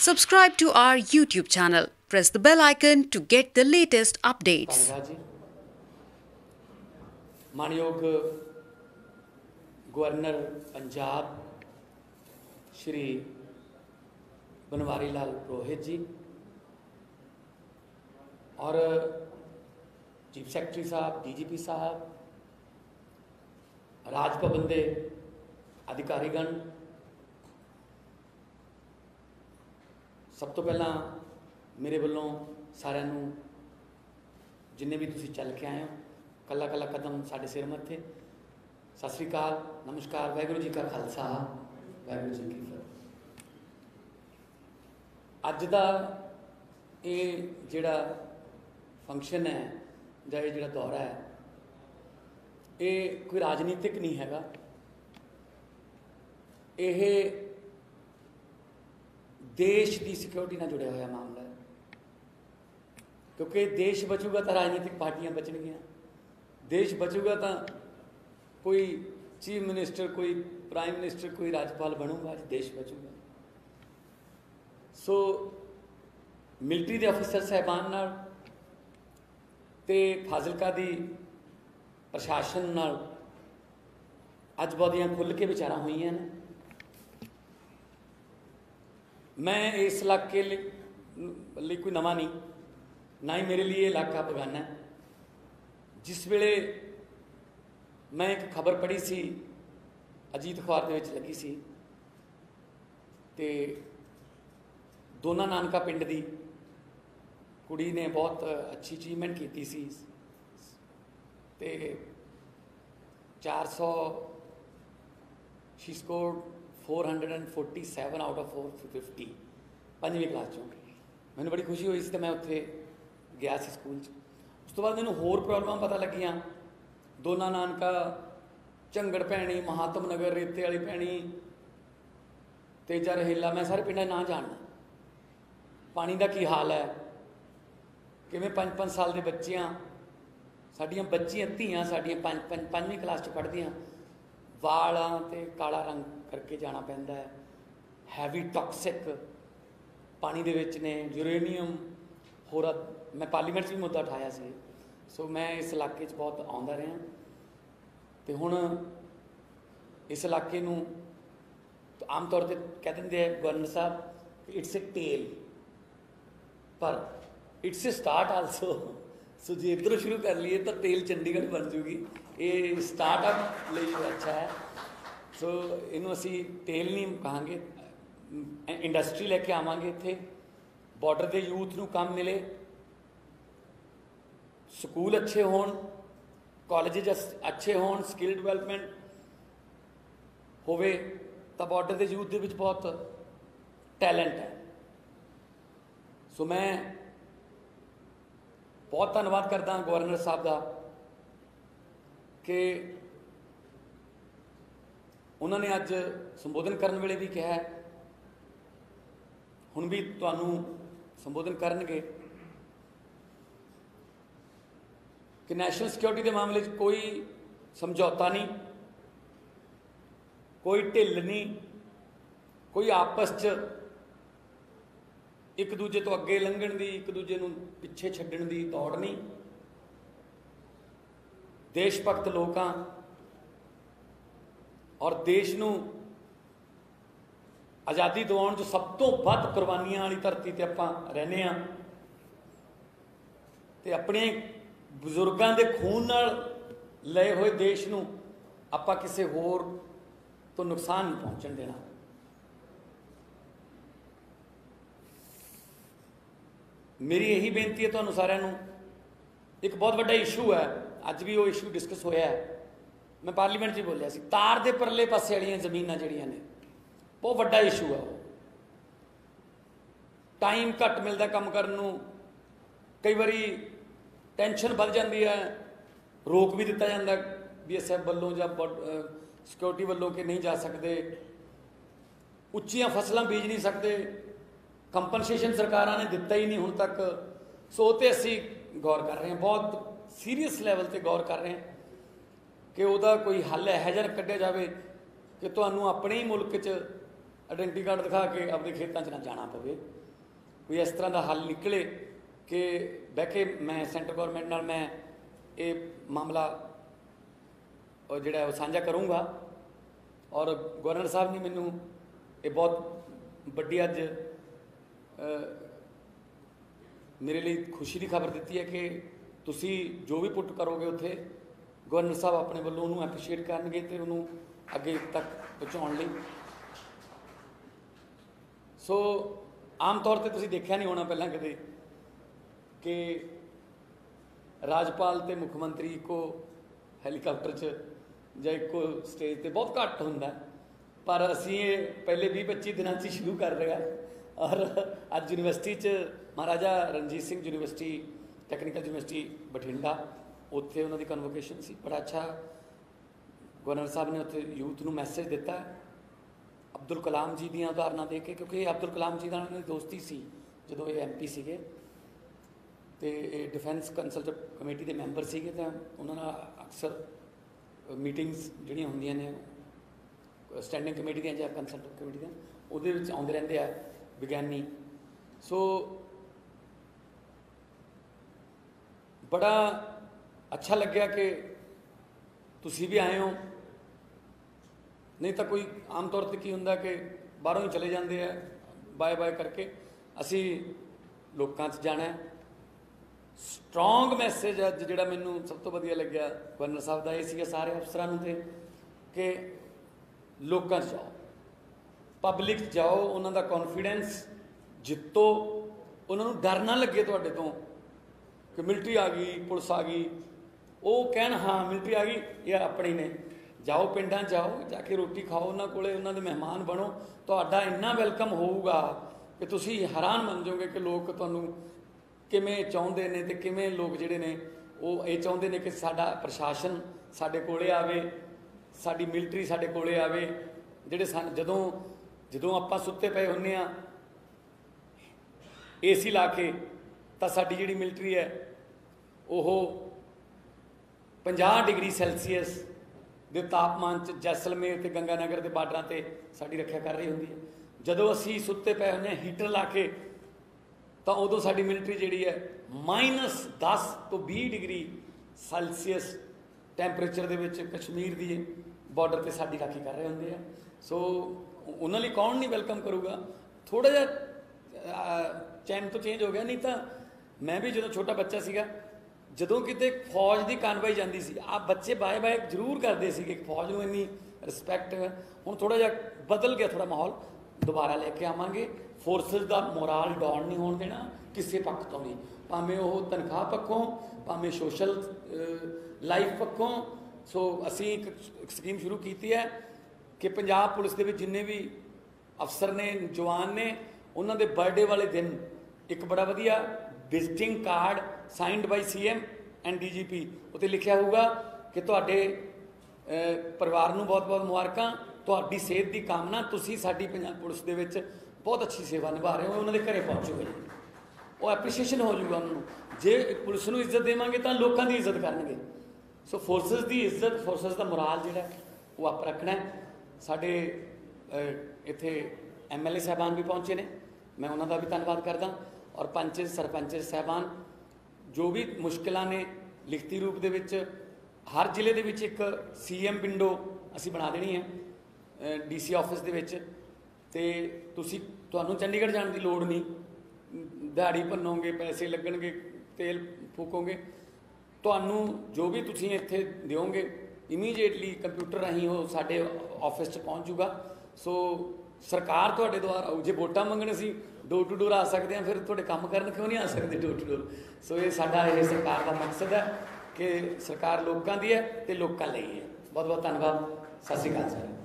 Subscribe to our YouTube channel. Press the bell icon to get the latest updates. मानयोग Governor Punjab, Shri Banwari Lal Purohit ji Chief Secretary secretary साहब DGP साहब राजभवन के ਸਭ ਤੋਂ ਪਹਿਲਾਂ ਮੇਰੇ ਵੱਲੋਂ ਸਾਰਿਆਂ ਨੂੰ ਜਿੰਨੇ ਵੀ ਤੁਸੀਂ ਚੱਲ ਕੇ ਆਏ ਹੋ, ਕੱਲਾ ਕੱਲਾ ਕਦਮ ਸਾਡੇ ਸਿਰ ਮੱਥੇ। ਸਤਿ ਸ੍ਰੀ ਅਕਾਲ, ਨਮਸਕਾਰ, ਵਾਹਿਗੁਰੂ ਜੀ ਕਾ ਖਾਲਸਾ, ਵਾਹਿਗੁਰੂ ਜੀ ਕੀ ਫਤਿਹ। ਅੱਜ ਦਾ ਇਹ ਜਿਹੜਾ ਫੰਕਸ਼ਨ ਹੈ ਜਾਂ ਇਹ ਜਿਹੜਾ ਦੌਰਾ ਹੈ, ਇਹ ਕੋਈ ਰਾਜਨੀਤਿਕ ਨਹੀਂ ਹੈਗਾ। ਇਹ ਦੇਸ਼ ਦੀ ਸਿਕਿਉਰਿਟੀ ਨਾਲ ਜੁੜਿਆ ਹੋਇਆ ਮਾਮਲਾ ਹੈ ਕਿਉਂਕਿ ਦੇਸ਼ ਬਚੂਗਾ ਤਾਂ ਰਾਜਨੀਤਿਕ ਪਾਰਟੀਆਂ ਬਚਣਗੀਆਂ ਦੇਸ਼ ਬਚੂਗਾ ਤਾਂ ਕੋਈ ਚੀਫ ਮਿਨਿਸਟਰ ਕੋਈ ਪ੍ਰਾਈਮ ਮਿਨਿਸਟਰ ਕੋਈ ਰਾਜਪਾਲ ਬਣੂਗਾ ਦੇਸ਼ ਬਚੂਗਾ ਸੋ ਮਿਲਟਰੀ ਦੇ ਅਫਸਰ ਸਹਿਬਾਨ ਨਾਲ ਤੇ ਫਾਜ਼ਿਲਕਾ ਦੀ ਪ੍ਰਸ਼ਾਸਨ ਨਾਲ ਅੱਜ ਬਹੁਤੀਆਂ ਖੁੱਲ੍ਹ ਕੇ ਵਿਚਾਰਾਂ ਹੋਈਆਂ ਨੇ ਮੈਂ ਇਸ ਇਲਾਕੇ ਲਈ ਲਈ ਕੋਈ ਨਵਾਂ ਨਹੀਂ। ਨਾ ਹੀ ਮੇਰੇ ਲਈ ਇਹ ਇਲਾਕਾ ਬਗਾਨਾ ਹੈ। ਜਿਸ ਵੇਲੇ ਮੈਂ ਇੱਕ ਖਬਰ ਪੜ੍ਹੀ ਸੀ, ਅਜੀਤ ਅਖਬਾਰ ਦੇ ਵਿੱਚ ਲੱਗੀ ਸੀ ਤੇ ਦੋਨਾ ਨਾਨਕਾ ਪਿੰਡ ਦੀ ਕੁੜੀ ਨੇ ਬਹੁਤ ਅੱਛੀ ਅਚੀਵਮੈਂਟ ਕੀਤੀ ਸੀ। ਤੇ 400 ਸ਼ੀ ਸਕੋਰਡ 447 ਆਊਟ ਆਫ 450 ਪੰਜਵੀਂ ਕਲਾਸ ਚੋਂ ਮੈਨੂੰ ਬੜੀ ਖੁਸ਼ੀ ਹੋਈ ਸੀ ਤੇ ਮੈਂ ਉੱਥੇ ਗਿਆ ਸੀ ਸਕੂਲ 'ਚ। ਉਸ ਤੋਂ ਬਾਅਦ ਮੈਨੂੰ ਹੋਰ ਪ੍ਰੋਬਲਮਾਂ ਪਤਾ ਲੱਗੀਆਂ। ਦੋਨਾ ਨਾਨਕਾ, ਝੰਗੜ ਭੈਣੀ ਮਹਾਤਮ ਨਗਰ, ਰੇਤੇ ਵਾਲੀ ਭੈਣੀ ਤੇਜਾ ਰਹੇਲਾ, ਮੈਂ ਸਾਰੇ ਪਿੰਡਾਂ ਨਾ ਜਾਣਦਾ। ਪਾਣੀ ਦਾ ਕੀ ਹਾਲ ਹੈ? ਕਿਵੇਂ 5-5 ਸਾਲ ਦੇ ਬੱਚਿਆਂ ਸਾਡੀਆਂ ਬੱਚੀਆਂ, ਧੀਆਂ ਸਾਡੀਆਂ 5 ਪੰਜਵੀਂ ਕਲਾਸ 'ਚ ਪੜ੍ਹਦੀਆਂ। ਵਾਲਾਂ ਤੇ ਕਾਲਾ ਰੰਗ ਕਰਕੇ ਜਾਣਾ ਪੈਂਦਾ ਹੈ। ਹੈਵੀ ਟਾਕਸਿਕ ਪਾਣੀ ਦੇ ਵਿੱਚ ਨੇ ਯੂਰੇਨੀਅਮ ਹੋਰ ਮੈਂ ਪਾਰਲੀਮੈਂਟ 'ਚ ਵੀ ਮੁੱਦਾ ਉਠਾਇਆ ਸੀ। ਸੋ ਮੈਂ ਇਸ ਇਲਾਕੇ 'ਚ ਬਹੁਤ ਆਉਂਦਾ ਰਿਹਾ। ਤੇ ਹੁਣ ਇਸ ਇਲਾਕੇ ਨੂੰ ਆਮ ਤੌਰ ਤੇ ਕਹਿ ਦਿੰਦੇ ਆ ਗਵਰਨਰ ਸਾਹਿਬ ਇਟਸ ਅ ਟੇਲ ਪਰ it's a start also so ਜੇ ਇਧਰੋਂ ਸ਼ੁਰੂ ਕਰ ਲਈਏ ਤਾਂ ਟੇਲ ਚੰਡੀਗੜ੍ਹ ਬਣ ਜੂਗੀ। ਇਹ ਸਟਾਰਟਅਪ ਲਈ ਅੱਛਾ ਹੈ। ਸੋ ਇਹਨੂੰ ਅਸੀਂ ਤੇਲ ਨਹੀਂ ਕਹਾਂਗੇ। ਇੰਡਸਟਰੀ ਲੈ ਕੇ ਆਵਾਂਗੇ ਇੱਥੇ। ਬਾਰਡਰ ਦੇ ਯੂਥ ਨੂੰ ਕੰਮ ਮਿਲੇ। ਸਕੂਲ ਅੱਛੇ ਹੋਣ। ਕਾਲਜਸ ਅੱਛੇ ਹੋਣ। ਸਕਿੱਲ ਡਿਵੈਲਪਮੈਂਟ ਹੋਵੇ, ਤਾਂ ਬਾਰਡਰ ਦੇ ਯੂਥ ਦੇ ਵਿੱਚ ਬਹੁਤ ਟੈਲੈਂਟ ਹੈ। ਸੋ ਮੈਂ ਬਹੁਤ ਧੰਨਵਾਦ ਕਰਦਾ ਗਵਰਨਰ ਸਾਹਿਬ ਦਾ। ਕਿ ਉਹਨਾਂ ਨੇ ਅੱਜ ਸੰਬੋਧਨ ਕਰਨ ਵੇਲੇ ਵੀ ਕਿਹਾ ਹੁਣ ਵੀ ਤੁਹਾਨੂੰ ਸੰਬੋਧਨ ਕਰਨਗੇ। ਕਿ ਨੈਸ਼ਨਲ ਸਿਕਿਉਰਿਟੀ ਦੇ ਮਾਮਲੇ 'ਚ ਕੋਈ ਸਮਝੌਤਾ ਨਹੀਂ, ਕੋਈ ਢਿੱਲ ਨਹੀਂ, ਕੋਈ ਆਪਸ 'ਚ ਇੱਕ ਦੂਜੇ ਤੋਂ ਅੱਗੇ ਲੰਘਣ ਦੀ, ਇੱਕ ਦੂਜੇ ਨੂੰ ਪਿੱਛੇ ਛੱਡਣ ਦੀ ਦੌੜ ਨਹੀਂ। ਦੇਸ਼ ਭਗਤ ਲੋਕਾਂ ਔਰ ਦੇਸ਼ ਨੂੰ ਆਜ਼ਾਦੀ ਦਿਵਾਉਣ 'ਚ ਸਭ ਤੋਂ ਵੱਧ ਕੁਰਬਾਨੀਆਂ ਵਾਲੀ ਧਰਤੀ ਤੇ ਆਪਾਂ ਰਹਨੇ ਆ ਤੇ ਆਪਣੇ ਬਜ਼ੁਰਗਾਂ ਦੇ ਖੂਨ ਨਾਲ ਲਏ ਹੋਏ ਦੇਸ਼ ਨੂੰ ਆਪਾਂ ਕਿਸੇ ਹੋਰ ਤੋਂ ਨੁਕਸਾਨ ਨਹੀਂ ਪਹੁੰਚਣ ਦੇਣਾ। ਮੇਰੀ ਇਹੀ ਬੇਨਤੀ ਹੈ ਤੁਹਾਨੂੰ ਸਾਰਿਆਂ ਨੂੰ। ਇੱਕ ਬਹੁਤ ਵੱਡਾ ਇਸ਼ੂ ਹੈ ਅੱਜ ਵੀ ਉਹ ਇਸ਼ੂ ਡਿਸਕਸ ਹੋਇਆ ਹੈ। ਮੈਂ ਪਾਰਲੀਮੈਂਟ 'ਚ ਬੋਲਿਆ ਸੀ। ਤਾਰ ਦੇ ਪਰਲੇ ਪਾਸੇ ਵਾਲੀਆਂ ਜ਼ਮੀਨਾਂ ਜਿਹੜੀਆਂ ਨੇ, ਬਹੁਤ ਵੱਡਾ ਇਸ਼ੂ ਆ ਉਹ। ਟਾਈਮ ਘੱਟ ਮਿਲਦਾ ਕੰਮ ਕਰਨ ਨੂੰ। ਕਈ ਵਾਰੀ ਟੈਨਸ਼ਨ ਵੱਧ ਜਾਂਦੀ ਹੈ। ਰੋਕ ਵੀ ਦਿੱਤਾ ਜਾਂਦਾ ਬੀਐਸਐਫ ਵੱਲੋਂ ਜਾਂ ਸਿਕਿਉਰਿਟੀ ਵੱਲੋਂ ਕਿ ਨਹੀਂ ਜਾ ਸਕਦੇ। ਉੱਚੀਆਂ ਫਸਲਾਂ ਬੀਜ ਨਹੀਂ ਸਕਦੇ। ਕੰਪਨਸੇਸ਼ਨ ਸਰਕਾਰਾਂ ਨੇ ਦਿੱਤਾ ਹੀ ਨਹੀਂ ਹੁਣ ਤੱਕ। ਸੋ ਤੇ ਅਸੀਂ ਗੌਰ ਕਰ ਰਹੇ ਹਾਂ। ਬਹੁਤ ਸੀਰੀਅਸ ਲੈਵਲ ਤੇ ਗੌਰ ਕਰ ਰਹੇ ਹਾਂ ਕਿ ਉਹਦਾ ਕੋਈ ਹੱਲ ਇਹੋ ਜਿਹਾ ਕੱਢਿਆ ਜਾਵੇ ਕਿ ਤੁਹਾਨੂੰ ਆਪਣੇ ਹੀ ਮੁਲਕ 'ਚ ਆਇਡੈਂਟੀ ਕਾਰਡ ਦਿਖਾ ਕੇ ਆਪਣੇ ਖੇਤਾਂ 'ਚ ਨਾ ਜਾਣਾ ਪਵੇ। ਕੋਈ ਇਸ ਤਰ੍ਹਾਂ ਦਾ ਹੱਲ ਨਿਕਲੇ ਕਿ ਬਹਿ ਕੇ ਮੈਂ ਸੈਂਟਰ ਗਵਰਨਮੈਂਟ ਨਾਲ ਮੈਂ ਇਹ ਮਾਮਲਾ ਉਹ ਜਿਹੜਾ ਉਹ ਸਾਂਝਾ ਕਰੂੰਗਾ ਔਰ ਗਵਰਨਰ ਸਾਹਿਬ ਨੇ ਮੈਨੂੰ ਇਹ ਬਹੁਤ ਵੱਡੀ ਅੱਜ ਮੇਰੇ ਲਈ ਖੁਸ਼ੀ ਦੀ ਖਬਰ ਦਿੱਤੀ ਹੈ ਕਿ ਤੁਸੀਂ ਜੋ ਵੀ ਪੁੱਟ ਕਰੋਗੇ ਉੱਥੇ, ਗਵਰਨਰ ਸਾਹਿਬ ਆਪਣੇ ਵੱਲੋਂ ਉਹਨੂੰ ਐਪਰੀਸ਼ੀਏਟ ਕਰਨਗੇ ਤੇ ਉਹਨੂੰ ਅੱਗੇ ਤੱਕ ਪਹੁੰਚਾਉਣ ਲਈ। ਸੋ ਆਮ ਤੌਰ ਤੇ ਤੁਸੀਂ ਦੇਖਿਆ ਨਹੀਂ ਹੋਣਾ ਪਹਿਲਾਂ ਕਦੇ ਕਿ ਰਾਜਪਾਲ ਤੇ ਮੁੱਖ ਮੰਤਰੀ ਇੱਕੋ ਹੈਲੀਕਾਪਟਰ 'ਚ ਜਾਂ ਇੱਕੋ ਸਟੇਜ ਤੇ ਬਹੁਤ ਘੱਟ ਹੁੰਦਾ। ਪਰ ਅਸੀਂ ਇਹ ਪਹਿਲੇ 20 25 ਦਿਨਾਂ 'ਚ ਹੀ ਸ਼ੁਰੂ ਕਰ ਰਹੇ ਹਾਂ ਔਰ ਅੱਜ ਯੂਨੀਵਰਸਿਟੀ 'ਚ Maharaja Ranjit Singh university technical university Bathinda, ਉੱਥੇ ਉਹਨਾਂ ਦੀ ਕਨਵੋਕੇਸ਼ਨ ਸੀ। ਬੜਾ ਅੱਛਾ ਗਵਰਨਰ ਸਾਹਿਬ ਨੇ ਉੱਥੇ ਯੂਥ ਨੂੰ ਮੈਸੇਜ ਦਿੱਤਾ। ਅਬਦੁਲ ਕਲਾਮ ਜੀ ਦੀਆਂ ਉਦਾਹਰਨਾਂ ਦੇ ਕੇ, ਕਿਉਂਕਿ ਅਬਦੁਲ ਕਲਾਮ ਜੀ ਨਾਲ ਉਹਨਾਂ ਦੀ ਦੋਸਤੀ ਸੀ, ਜਦੋਂ ਇਹ ਐਮਪੀ ਸੀਗੇ। ਤੇ ਇਹ ਡਿਫੈਂਸ ਕੰਸਲਟ ਕਮੇਟੀ ਦੇ ਮੈਂਬਰ ਸੀਗੇ ਤਾਂ ਉਹਨਾਂ ਨਾਲ ਅਕਸਰ ਮੀਟਿੰਗਸ ਜਿਹੜੀਆਂ ਹੁੰਦੀਆਂ ਨੇ ਸਟੈਂਡਿੰਗ ਕਮੇਟੀ ਦੀਆਂ ਜਾਂ ਕੰਸਲਟ ਕਮੇਟੀ ਦੀਆਂ, ਉਹਦੇ ਵਿੱਚ ਆਉਂਦੇ ਰਹਿੰਦੇ ਆ ਵਿਗਿਆਨੀ। ਸੋ ਬੜਾ ਅੱਛਾ ਲੱਗਿਆ ਕਿ ਤੁਸੀਂ ਵੀ ਆਏ ਹੋ। ਨਹੀਂ ਤਾਂ ਕੋਈ ਆਮ ਤੌਰ ਤੇ ਕੀ ਹੁੰਦਾ ਕਿ ਬਾਹਰੋਂ ਹੀ ਚਲੇ ਜਾਂਦੇ ਆ, ਬਾਏ ਬਾਏ ਕਰਕੇ। ਅਸੀਂ ਲੋਕਾਂ 'ਚ ਜਾਣਾ ਸਟਰੋਂਗ ਮੈਸੇਜ ਅੱਜ ਜਿਹੜਾ ਮੈਨੂੰ ਸਭ ਤੋਂ ਵਧੀਆ ਲੱਗਿਆ ਗਵਰਨਰ ਸਾਹਿਬ ਦਾ, ਇਹ ਸੀਗਾ ਸਾਰੇ ਅਫਸਰਾਂ ਨੂੰ ਤੇ ਕਿ ਲੋਕਾਂ 'ਚ ਜਾਓ। ਪਬਲਿਕ 'ਚ ਜਾਓ, ਉਹਨਾਂ ਦਾ ਕੌਨਫੀਡੈਂਸ ਜਿੱਤੋ। ਉਹਨਾਂ ਨੂੰ ਡਰ ਨਾ ਲੱਗੇ ਤੁਹਾਡੇ ਤੋਂ। ਕਿ ਮਿਲਟਰੀ ਆ ਗਈ, ਪੁਲਿਸ ਆ ਗਈ। ਉਹ ਕਹਿਣ, ਹਾਂ, ਮਿਲਟਰੀ ਆ ਗਈ। ਇਹ ਆਪਣੇ ਨੇ। ਜਾਓ ਪਿੰਡਾਂ 'ਚ ਜਾਓ, ਜਾ ਕੇ ਰੋਟੀ ਖਾਓ। ਉਹਨਾਂ ਕੋਲੇ ਉਹਨਾਂ ਦੇ ਮਹਿਮਾਨ ਬਣੋ। ਤੁਹਾਡਾ ਇੰਨਾ ਵੈਲਕਮ ਹੋਊਗਾ ਕਿ ਤੁਸੀਂ ਹੈਰਾਨ ਮੰਨ ਜਾਓਗੇ ਕਿ ਲੋਕ ਤੁਹਾਨੂੰ ਕਿਵੇਂ ਚਾਹੁੰਦੇ ਨੇ ਤੇ ਕਿਵੇਂ ਲੋਕ ਜਿਹੜੇ ਨੇ, ਉਹ ਇਹ ਚਾਹੁੰਦੇ ਨੇ ਕਿ ਸਾਡਾ ਪ੍ਰਸ਼ਾਸਨ ਸਾਡੇ ਕੋਲੇ ਆਵੇ, ਸਾਡੀ ਮਿਲਟਰੀ ਸਾਡੇ ਕੋਲੇ ਆਵੇ। ਜਿਹੜੇ ਸਨ ਜਦੋਂ ਜਦੋਂ ਆਪਾਂ ਸੁੱਤੇ ਪਏ ਹੁੰਨੇ ਆ, ਏਸੀ ਲਾ ਕੇ ਤਾਂ ਸਾਡੀ ਜਿਹੜੀ ਮਿਲਟਰੀ ਹੈ, ਉਹ 50 ਡਿਗਰੀ ਸੈਲਸੀਅਸ ਦੇ ਤਾਪਮਾਨ ਚ ਜੈਸਲਮੇਰ ਤੇ ਗੰਗਾਨਗਰ ਦੇ ਬਾਰਡਰਾਂ ਤੇ ਸਾਡੀ ਰੱਖਿਆ ਕਰ ਰਹੀ ਹੁੰਦੀ ਹੈ। ਜਦੋਂ ਅਸੀਂ ਸੁੱਤੇ ਪਏ ਹੁੰਦੇ ਹਾਂ, ਹੀਟਰ ਲਾ ਕੇ, ਤਾਂ ਉਦੋਂ ਸਾਡੀ ਮਿਲਟਰੀ ਜਿਹੜੀ ਹੈ -10 ਤੋਂ 20 ਡਿਗਰੀ ਸੈਲਸੀਅਸ ਟੈਂਪਰੇਚਰ ਦੇ ਵਿੱਚ ਕਸ਼ਮੀਰ ਦੀ ਬਾਰਡਰ ਤੇ ਸਾਡੀ ਰਾਖੀ ਕਰ ਰਹੇ ਹੁੰਦੇ ਆ। ਸੋ ਉਹਨਾਂ ਲਈ ਕੌਣ ਨਹੀਂ ਵੈਲਕਮ ਕਰੂਗਾ? ਥੋੜਾ ਜਿਹਾ ਚੈਨ ਤੋਂ ਚੇਂਜ ਹੋ ਗਿਆ, ਨਹੀਂ ਤਾਂ ਮੈਂ ਵੀ ਜਦੋਂ ਛੋਟਾ ਬੱਚਾ ਸੀਗਾ, ਜਦੋਂ ਕਿਤੇ ਫੌਜ ਦੀ ਕਾਨਵਾਈ ਜਾਂਦੀ ਸੀ, ਆ ਬੱਚੇ ਬਾਏ ਬਾਏ ਜ਼ਰੂਰ ਕਰਦੇ ਸੀਗੇ ਕਿ ਫੌਜ ਨੂੰ ਇੰਨੀ ਰਿਸਪੈਕਟ ਹੁਣ ਥੋੜਾ ਜਿਹਾ ਬਦਲ ਗਿਆ ਥੋੜਾ ਮਾਹੌਲ, ਦੁਬਾਰਾ ਲੈ ਕੇ ਆਵਾਂਗੇ। ਫੋਰਸਸ ਦਾ ਮੋਰਲ ਡਾਊਨ ਨਹੀਂ ਹੋਣ ਦੇਣਾ, ਕਿਸੇ ਪੱਖ ਤੋਂ ਨਹੀਂ। ਭਾਵੇਂ ਉਹ ਤਨਖਾਹ ਪੱਖੋਂ, ਭਾਵੇਂ ਸੋਸ਼ਲ ਲਾਈਫ ਪੱਖੋਂ, ਸੋ ਅਸੀਂ ਇੱਕ ਇੱਕ ਸਕੀਮ ਸ਼ੁਰੂ ਕੀਤੀ ਹੈ ਕਿ ਪੰਜਾਬ ਪੁਲਿਸ ਦੇ ਵਿੱਚ ਜਿੰਨੇ ਵੀ ਅਫਸਰ ਨੇ, ਜਵਾਨ ਨੇ, ਉਹਨਾਂ ਦੇ ਬਰਥਡੇ ਵਾਲੇ ਦਿਨ ਇੱਕ ਬੜਾ ਵਧੀਆ visiting card signed by CM and DGP ਉਤੇ ਲਿਖਿਆ ਹੋਊਗਾ ਕਿ ਤੁਹਾਡੇ ਪਰਿਵਾਰ ਨੂੰ ਬਹੁਤ-ਬਹੁਤ ਮੁਬਾਰਕਾਂ ਤੁਹਾਡੀ ਸਿਹਤ ਦੀ ਕਾਮਨਾ ਤੁਸੀਂ ਸਾਡੀ ਪੰਜਾਬ ਪੁਲਿਸ ਦੇ ਵਿੱਚ ਬਹੁਤ ਅੱਛੀ ਸੇਵਾ ਨਿਭਾ ਰਹੇ ਹੋ ਉਹਨਾਂ ਦੇ ਘਰੇ ਪਹੁੰਚੋਗੇ ਉਹ ਐਪਰੀਸ਼ੀਏਸ਼ਨ ਹੋ ਜਾਊਗਾ ਉਹਨਾਂ ਨੂੰ। ਜੇ ਪੁਲਿਸ ਨੂੰ ਇੱਜ਼ਤ ਦੇਵਾਂਗੇ ਤਾਂ ਲੋਕਾਂ ਦੀ ਇੱਜ਼ਤ ਕਰਨਗੇ। ਸੋ ਫੋਰਸਸ ਦੀ ਇੱਜ਼ਤ ਫੋਰਸਸ ਦਾ ਮੋਰਲ ਜਿਹੜਾ ਉਹ ਆਪ ਰੱਖਣਾ ਹੈ। ਸਾਡੇ ਅਹ, ਇੱਥੇ ਐਮਐਲਏ ਸਾਹਿਬਾਨ ਵੀ ਪਹੁੰਚੇ ਨੇ। ਮੈਂ ਉਹਨਾਂ ਦਾ ਵੀ ਧੰਨਵਾਦ ਕਰਦਾ। ਔਰ ਪੰਚ ਸਰਪੰਚ ਸਾਹਿਬਾਨ ਜੋ ਵੀ ਮੁਸ਼ਕਲਾਂ ਨੇ ਲਿਖਤੀ ਰੂਪ ਦੇ ਵਿੱਚ ਹਰ ਜ਼ਿਲ੍ਹੇ ਦੇ ਵਿੱਚ ਇੱਕ ਸੀਐਮ ਵਿੰਡੋ ਅਸੀਂ ਬਣਾ ਦੇਣੀ ਹੈ ਡੀਸੀ ਆਫਿਸ ਦੇ ਵਿੱਚ। ਤੇ ਤੁਸੀਂ, ਤੁਹਾਨੂੰ ਚੰਡੀਗੜ੍ਹ ਜਾਣ ਦੀ ਲੋੜ ਨਹੀਂ। ਦਿਹਾੜੀ ਭੰਨੋਗੇ, ਪੈਸੇ ਲੱਗਣਗੇ, ਤੇਲ ਫੂਕੋਗੇ। ਤੁਹਾਨੂੰ ਜੋ ਵੀ ਤੁਸੀਂ ਇੱਥੇ ਦਿਓਗੇ ਇਮੀਡੀਏਟਲੀ ਕੰਪਿਊਟਰ ਰਾਹੀਂ ਉਹ ਸਾਡੇ ਆਫਿਸ 'ਚ ਪਹੁੰਚ ਜਾਊਗਾ ਸੋ ਸਰਕਾਰ ਤੁਹਾਡੇ ਦੁਆਰਾ ਆਊ। ਜੇ ਵੋਟਾਂ ਮੰਗਣ ਅਸੀਂ ਡੋਰ ਟੂ ਡੋਰ ਆ ਸਕਦੇ ਹਾਂ, ਫਿਰ ਤੁਹਾਡੇ ਕੰਮ ਕਰਨ ਕਿਉਂ ਨਹੀਂ ਆ ਸਕਦੇ ਡੋਰ ਟੂ ਡੋਰ? ਸੋ ਇਹ ਸਾਡਾ ਇਹ ਸਰਕਾਰ ਦਾ ਮਕਸਦ ਹੈ ਕਿ ਸਰਕਾਰ ਲੋਕਾਂ ਦੀ ਹੈ ਤੇ ਲੋਕਾਂ ਲਈ ਹੈ। ਬਹੁਤ ਬਹੁਤ ਧੰਨਵਾਦ। ਸਤਿ ਸ਼੍ਰੀ ਅਕਾਲ, ਸਰ।